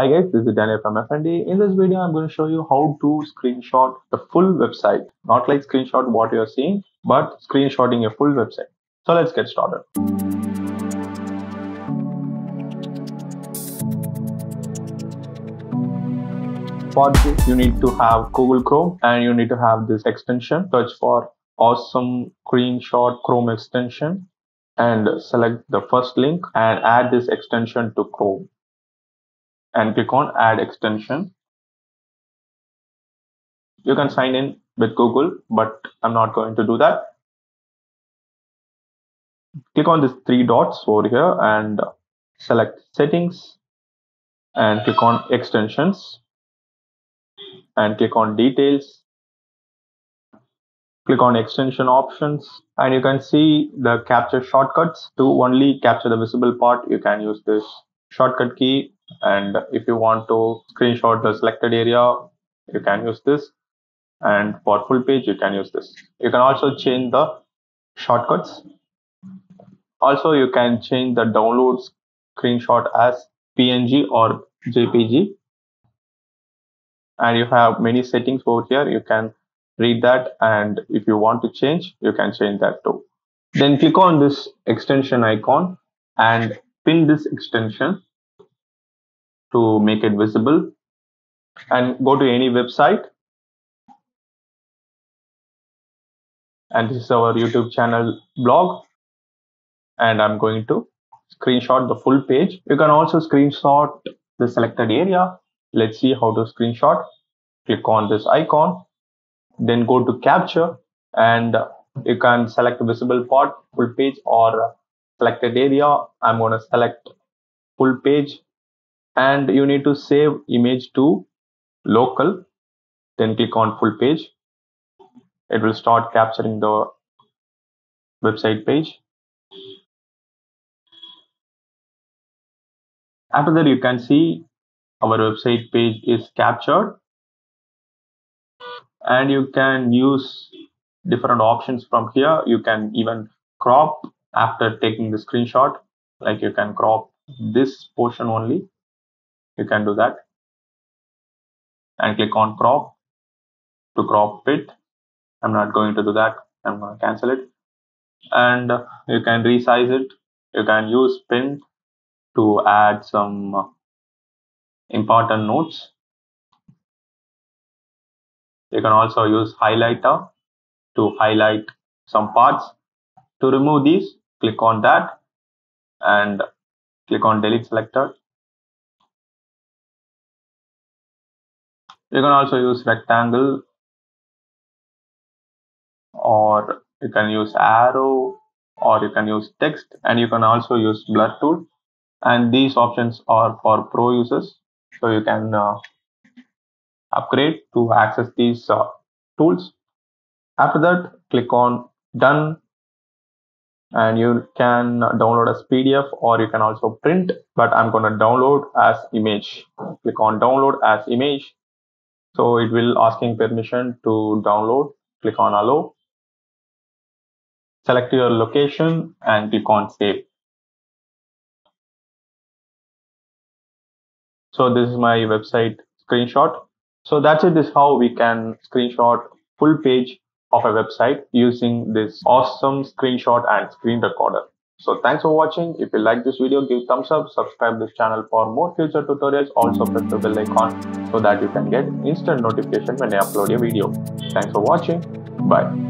Hi guys, this is Daniel from f&D. In this video, I'm going to show you how to screenshot the full website. Not like screenshot what you're seeing, but screenshotting a full website. So let's get started. For this, you need to have Google Chrome and you need to have this extension. Search for awesome screenshot Chrome extension and select the first link and add this extension to Chrome and click on add extension. You can sign in with Google, but I'm not going to do that. Click on these three dots over here and select settings and click on extensions and click on details. Click on extension options and you can see the capture shortcuts to only capture the visible part. You can use this shortcut key and if you want to screenshot the selected area you can use this. And for full page you can use this. You can also change the shortcuts. Also you can change the download screenshot as png or jpg and you have many settings over here. You can read that. And if you want to change you can change that too. Then click on this extension icon and pin this extension to make it visible. And go to any website. And this is our youtube channel blog. And i'm going to screenshot the full page. You can also screenshot the selected area. Let's see how to screenshot. Click on this icon. Then go to capture. And you can select visible part full page or selected area. I'm going to select full page and you need to save image to local. Then click on full page. It will start capturing the website page. After that you can see our website page is captured. And you can use different options from here. You can even crop after taking the screenshot. Like you can crop this portion only you can do that. And click on crop to crop it. I'm not going to do that. I'm going to cancel it. And you can resize it. You can use pin to add some important notes. You can also use highlighter to highlight some parts. To remove these click on that and click on delete selector you can also use rectangle or you can use arrow or you can use text and you can also use blur tool. And these options are for pro users. So you can uh, upgrade to access these uh, tools. After that click on done and you can download as pdf or you can also print but i'm going to download as image. Click on download as image so it will asking permission to download. Click on allow. Select your location and click on save. So this is my website screenshot. So that's it. Is how we can screenshot full page of a website using this awesome screenshot and screen recorder so thanks for watching. If you like this video, give thumbs up, subscribe this channel for more future tutorials. Also press the bell icon so that you can get instant notification when I upload a video. Thanks for watching. Bye.